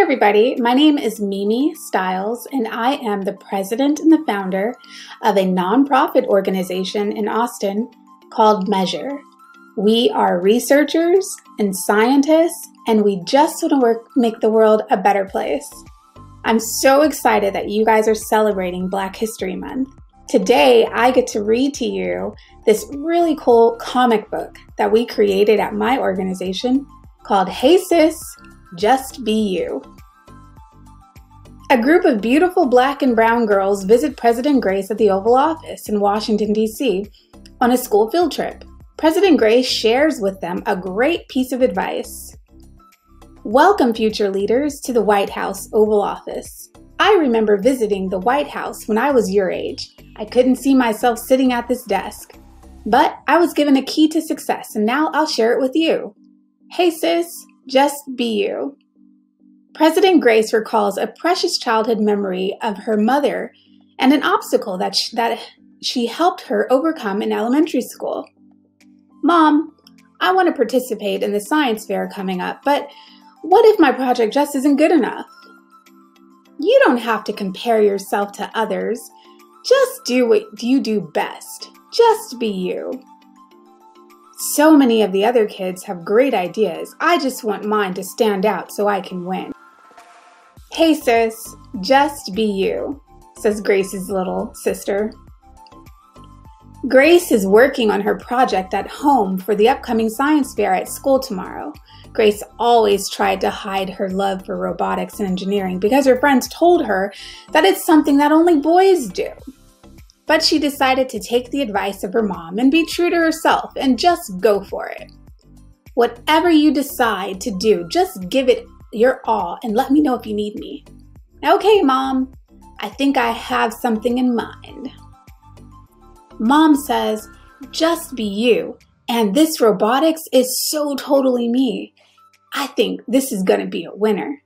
everybody, my name is Meme Styles, and I am the president and the founder of a nonprofit organization in Austin called Measure. We are researchers and scientists, and we just want to work, make the world a better place. I'm so excited that you guys are celebrating Black History Month. Today, I get to read to you this really cool comic book that we created at my organization called Hey Sis, Just Be You. A group of beautiful black and brown girls visit President Grace at the Oval Office in Washington, D.C. on a school field trip. President Grace shares with them a great piece of advice. Welcome, future leaders, to the White House Oval Office. I remember visiting the White House when I was your age. I couldn't see myself sitting at this desk. But I was given a key to success, and now I'll share it with you. Hey, sis, just be you. President Grace recalls a precious childhood memory of her mother and an obstacle that she, that she helped her overcome in elementary school. Mom, I want to participate in the science fair coming up, but what if my project just isn't good enough? You don't have to compare yourself to others. Just do what you do best. Just be you. So many of the other kids have great ideas. I just want mine to stand out so I can win. Hey sis, just be you, says Grace's little sister. Grace is working on her project at home for the upcoming science fair at school tomorrow. Grace always tried to hide her love for robotics and engineering because her friends told her that it's something that only boys do. But she decided to take the advice of her mom and be true to herself and just go for it. Whatever you decide to do, just give it your all and let me know if you need me. Okay, Mom, I think I have something in mind. Mom says, just be you, and this robotics is so totally me. I think this is going to be a winner.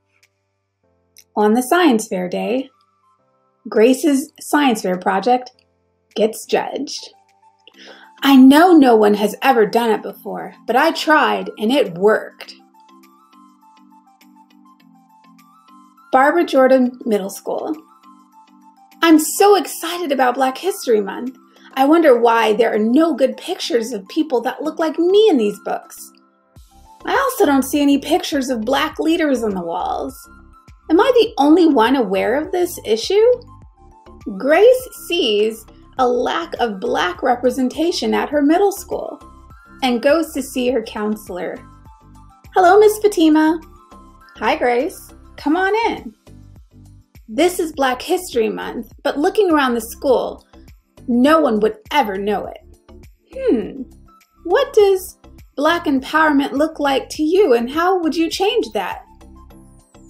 On the science fair day, Grace's science fair project gets judged. I know no one has ever done it before, but I tried and it worked. Barbara Jordan Middle School. I'm so excited about Black History Month. I wonder why there are no good pictures of people that look like me in these books. I also don't see any pictures of black leaders on the walls. Am I the only one aware of this issue? Grace sees a lack of black representation at her middle school and goes to see her counselor. Hello, Miss Fatima. Hi, Grace. Come on in. This is Black History Month, but looking around the school, no one would ever know it. Hmm, what does Black empowerment look like to you, and how would you change that?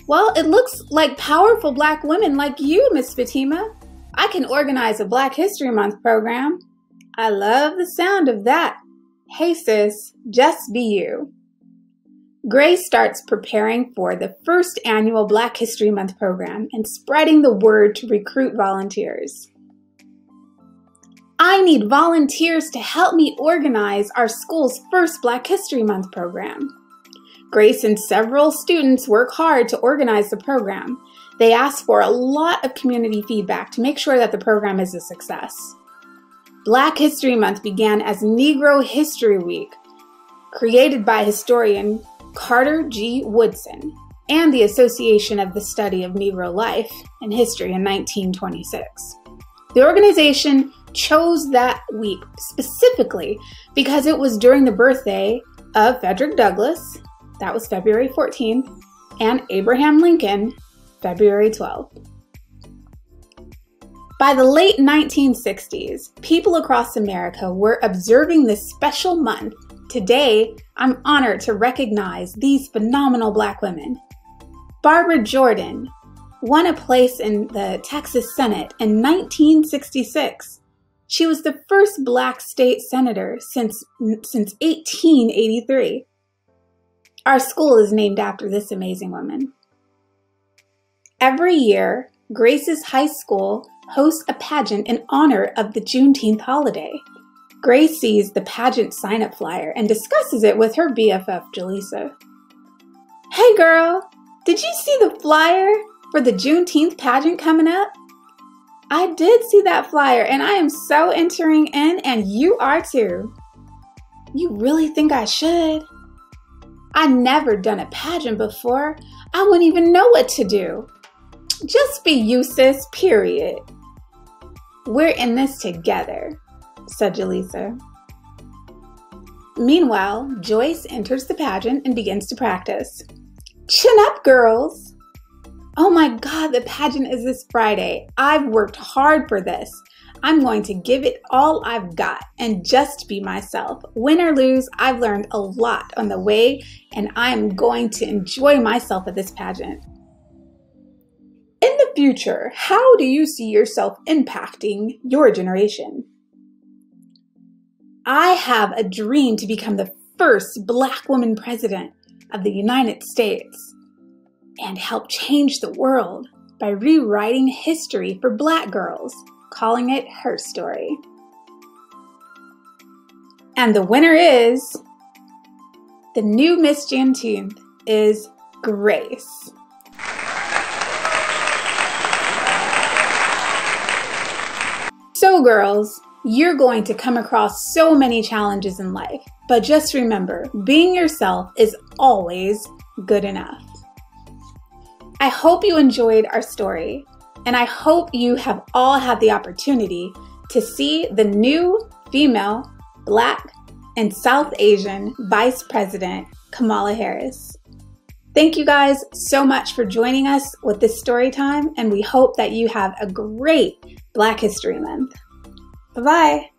Well, it looks like powerful Black women like you, Miss Fatima. I can organize a Black History Month program. I love the sound of that. Hey, sis, just be you. Grace starts preparing for the first annual Black History Month program and spreading the word to recruit volunteers. I need volunteers to help me organize our school's first Black History Month program. Grace and several students work hard to organize the program. They ask for a lot of community feedback to make sure that the program is a success. Black History Month began as Negro History Week, created by historian Carter G. Woodson, and the Association of the Study of Negro Life and History in 1926. The organization chose that week specifically because it was during the birthday of Frederick Douglass, that was February 14th, and Abraham Lincoln, February 12th. By the late 1960s, people across America were observing this special month Today, I'm honored to recognize these phenomenal Black women. Barbara Jordan won a place in the Texas Senate in 1966. She was the first Black state senator since, since 1883. Our school is named after this amazing woman. Every year, Grace's High School hosts a pageant in honor of the Juneteenth holiday. Grace sees the pageant sign up flyer and discusses it with her BFF, Jaleesa. Hey girl, Did you see the flyer for the Juneteenth pageant coming up? I did see that flyer and I am so entering in, and you are too. You really think I should? I never done a pageant before. I wouldn't even know what to do. Just be you, sis, period. We're in this together, said Jaleesa. Meanwhile, Joyce enters the pageant and begins to practice. Chin up, girls! Oh my god, the pageant is this Friday. I've worked hard for this. I'm going to give it all I've got and just be myself. Win or lose, I've learned a lot on the way, and I'm going to enjoy myself at this pageant. In the future, how do you see yourself impacting your generation? I have a dream to become the first Black woman president of the United States and help change the world by rewriting history for Black girls calling it her story. And the winner is the new Miss Juneteenth is Grace. So, girls, you're going to come across so many challenges in life, but just remember being yourself is always good enough. I hope you enjoyed our story and I hope you have all had the opportunity to see the new female, Black, and South Asian Vice President, Kamala Harris. Thank you guys so much for joining us with this story time, and we hope that you have a great Black History Month. Bye bye.